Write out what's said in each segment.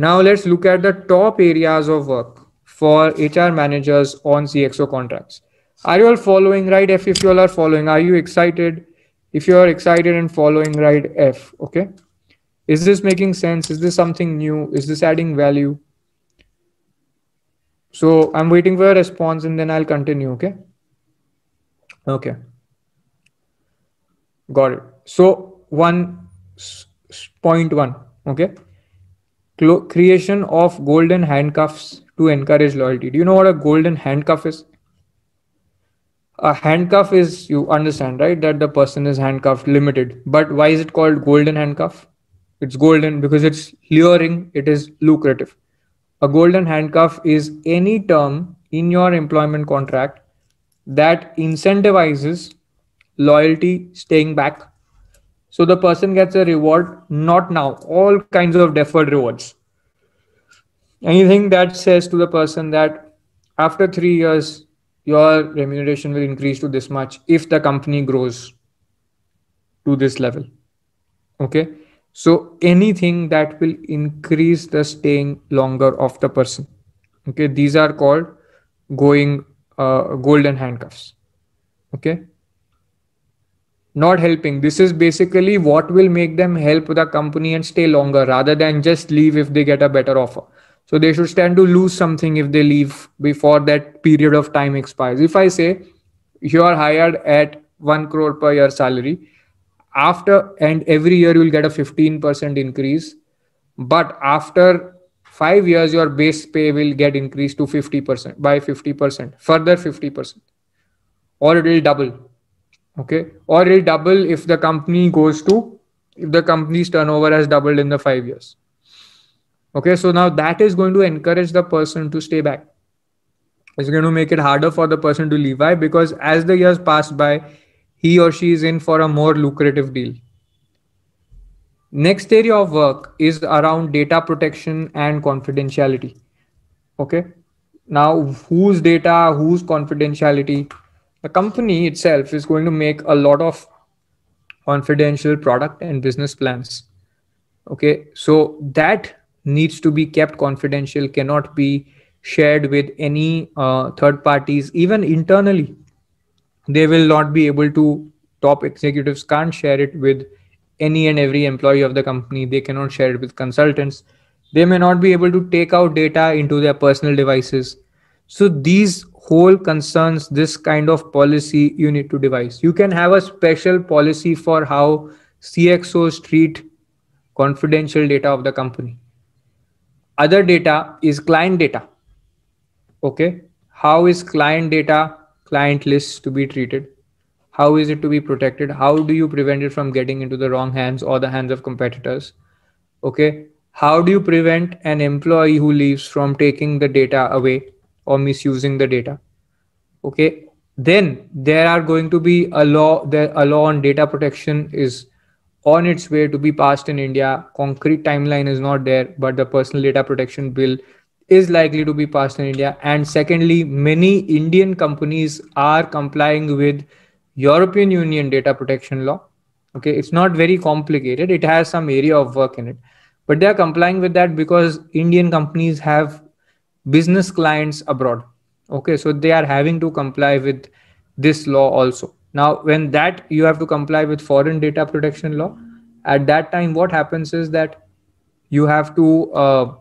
Now let's look at the top areas of work for HR managers on CXO contracts. Are you all following right? If, if you all are following, are you excited? If you are excited and following right F, okay. Is this making sense? Is this something new? Is this adding value? So I'm waiting for a response and then I'll continue, okay? Okay. Got it. So one point one, okay? Creation of golden handcuffs to encourage loyalty. Do you know what a golden handcuff is? A handcuff is, you understand, right? That the person is handcuffed, limited. But why is it called golden handcuff? It's golden because it's luring, it is lucrative. A golden handcuff is any term in your employment contract that incentivizes loyalty, staying back, so the person gets a reward, not now, all kinds of deferred rewards. Anything that says to the person that after three years, your remuneration will increase to this much if the company grows to this level. Okay. So anything that will increase the staying longer of the person. Okay. These are called going uh, golden handcuffs. Okay not helping. This is basically what will make them help the company and stay longer rather than just leave if they get a better offer. So they should stand to lose something if they leave before that period of time expires. If i say you are hired at 1 crore per year salary after and every year you will get a 15% increase but after 5 years your base pay will get increased to 50% by 50% further 50% or it will double okay? Or it'll double if the company goes to if the company's turnover has doubled in the five years. Okay? So now that is going to encourage the person to stay back. It's going to make it harder for the person to leave. Why? Because as the years pass by he or she is in for a more lucrative deal. Next area of work is around data protection and confidentiality. Okay? Now whose data whose confidentiality the company itself is going to make a lot of confidential product and business plans. Okay? So that needs to be kept confidential cannot be shared with any uh, third parties. Even internally they will not be able to top executives can't share it with any and every employee of the company. They cannot share it with consultants. They may not be able to take out data into their personal devices. So these whole concerns this kind of policy you need to devise. You can have a special policy for how CXOs treat confidential data of the company. Other data is client data. Okay. How is client data, client lists to be treated? How is it to be protected? How do you prevent it from getting into the wrong hands or the hands of competitors? Okay. How do you prevent an employee who leaves from taking the data away or misusing the data. Okay? Then there are going to be a law the a law on data protection is on its way to be passed in india. Concrete timeline is not there but the personal data protection bill is likely to be passed in india. And secondly many indian companies are complying with european union data protection law. Okay? It's not very complicated. It has some area of work in it. But they are complying with that because indian companies have business clients abroad. Okay so they are having to comply with this law also. Now when that you have to comply with foreign data protection law at that time what happens is that you have to uh,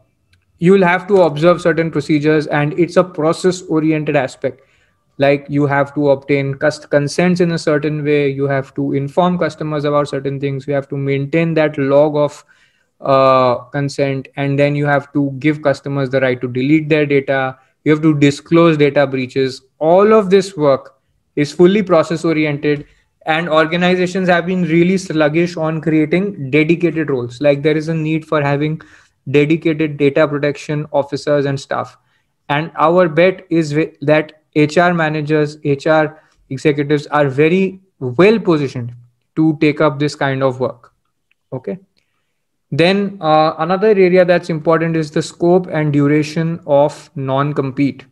you will have to observe certain procedures and it's a process oriented aspect. Like you have to obtain consents in a certain way you have to inform customers about certain things you have to maintain that log of uh, consent and then you have to give customers the right to delete their data. You have to disclose data breaches. All of this work is fully process oriented and organizations have been really sluggish on creating dedicated roles. Like there is a need for having dedicated data protection officers and staff. And our bet is that hr managers hr executives are very well positioned to take up this kind of work. Okay then uh, another area that's important is the scope and duration of non-compete.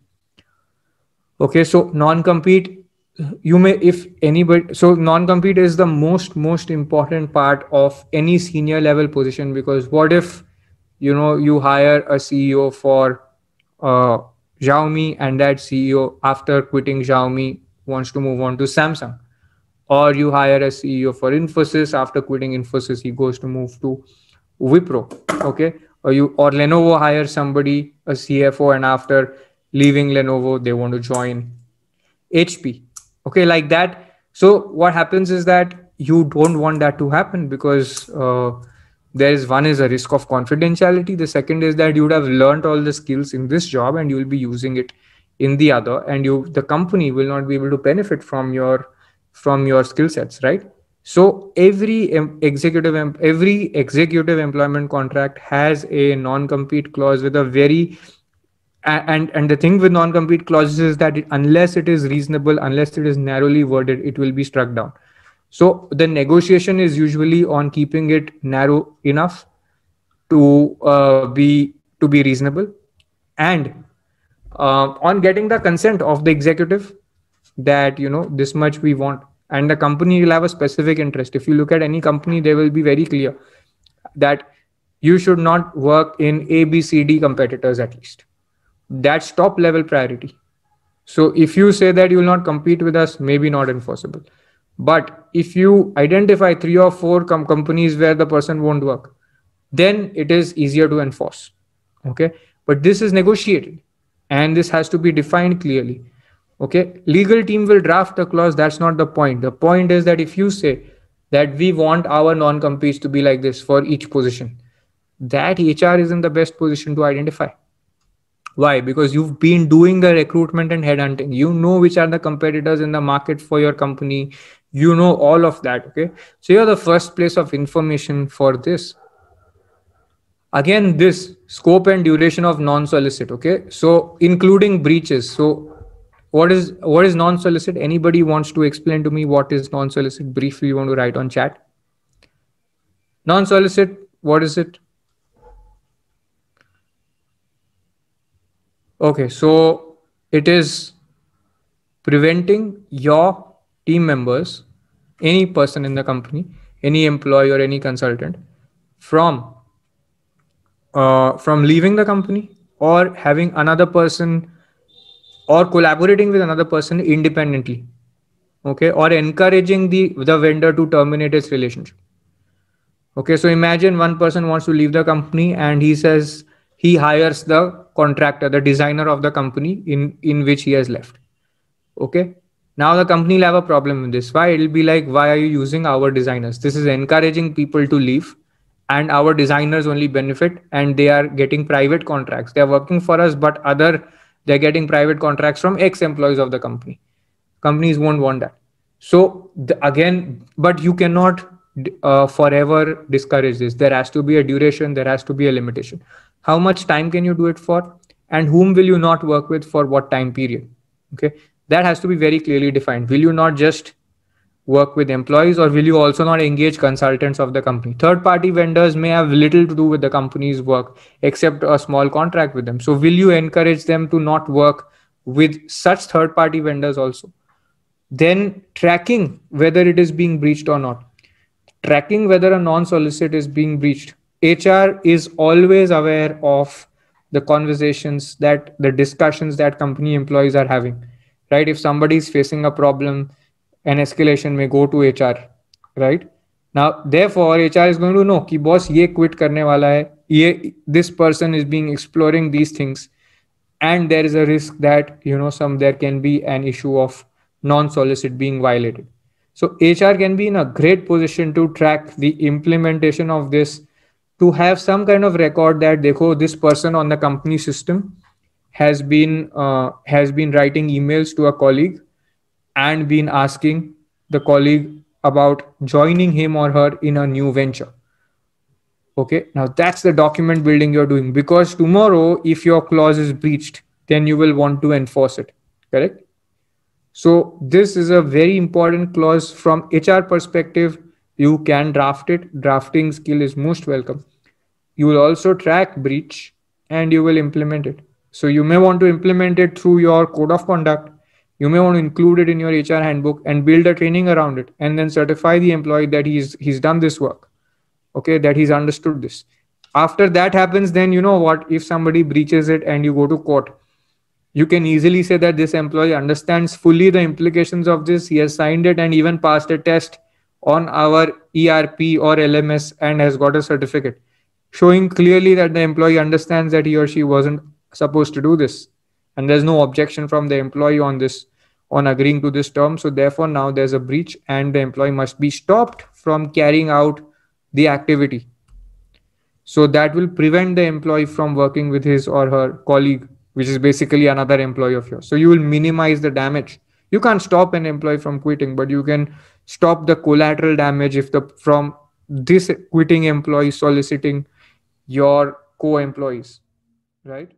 Okay, so non-compete, you may, if anybody, so non-compete is the most, most important part of any senior level position because what if you know you hire a ceo for uh, xiaomi and that ceo after quitting xiaomi wants to move on to samsung or you hire a ceo for infosys after quitting infosys he goes to move to wipro okay? Or you or lenovo hires somebody a cfo and after leaving lenovo they want to join hp okay? Like that. So what happens is that you don't want that to happen because uh, there is one is a risk of confidentiality. The second is that you would have learned all the skills in this job and you will be using it in the other and you the company will not be able to benefit from your from your skill sets right so every em- executive em- every executive employment contract has a non compete clause with a very and and the thing with non compete clauses is that it, unless it is reasonable unless it is narrowly worded it will be struck down. So the negotiation is usually on keeping it narrow enough to uh, be to be reasonable, and uh, on getting the consent of the executive that you know this much we want, and the company will have a specific interest. If you look at any company, they will be very clear that you should not work in A, B, C, D competitors at least. That's top level priority. So if you say that you will not compete with us, maybe not enforceable. But if you identify three or four com- companies where the person won't work, then it is easier to enforce. Okay. But this is negotiated and this has to be defined clearly. Okay. Legal team will draft the clause. That's not the point. The point is that if you say that we want our non competes to be like this for each position, that HR is in the best position to identify. Why? Because you've been doing the recruitment and headhunting. You know which are the competitors in the market for your company you know all of that okay so you're the first place of information for this again this scope and duration of non-solicit okay so including breaches so what is what is non-solicit? Anybody wants to explain to me what is non-solicit? Briefly you want to write on chat? Non-solicit what is it? Okay so it is preventing your team members, any person in the company, any employee or any consultant from uh, from leaving the company or having another person or collaborating with another person independently okay or encouraging the the vendor to terminate its relationship. Okay so imagine one person wants to leave the company and he says he hires the contractor the designer of the company in in which he has left. Okay now the company will have a problem with this. Why? It'll be like why are you using our designers? This is encouraging people to leave and our designers only benefit and they are getting private contracts. They are working for us but other they're getting private contracts from ex employees of the company. Companies won't want that. So the, again but you cannot uh, forever discourage this. There has to be a duration. There has to be a limitation. How much time can you do it for? And whom will you not work with for what time period? Okay? That has to be very clearly defined. Will you not just work with employees or will you also not engage consultants of the company? Third party vendors may have little to do with the company's work except a small contract with them. So will you encourage them to not work with such third party vendors also? Then tracking whether it is being breached or not. Tracking whether a non solicit is being breached. Hr is always aware of the conversations that the discussions that company employees are having right? If somebody is facing a problem an escalation may go to hr right? Now therefore hr is going to know ki boss ye quit ye this person is being exploring these things. And there is a risk that you know some there can be an issue of non solicit being violated. So hr can be in a great position to track the implementation of this to have some kind of record that dekho this person on the company system has been uh, has been writing emails to a colleague and been asking the colleague about joining him or her in a new venture. Okay now that's the document building you're doing because tomorrow if your clause is breached then you will want to enforce it correct? So this is a very important clause from hr perspective. You can draft it. Drafting skill is most welcome. You will also track breach and you will implement it. So you may want to implement it through your code of conduct. You may want to include it in your HR handbook and build a training around it and then certify the employee that he's he's done this work. Okay, that he's understood this. after that happens then you know what if somebody breaches it and you go to court you can easily say that this employee understands fully the implications of this he has signed it and even passed a test on our erp or lms and has got a certificate showing clearly that the employee understands that he or she wasn't supposed to do this and there's no objection from the employee on this on agreeing to this term. So therefore now there's a breach and the employee must be stopped from carrying out the activity. So that will prevent the employee from working with his or her colleague which is basically another employee of yours. So you will minimize the damage. You can't stop an employee from quitting but you can stop the collateral damage if the from this quitting employee soliciting your co-employees right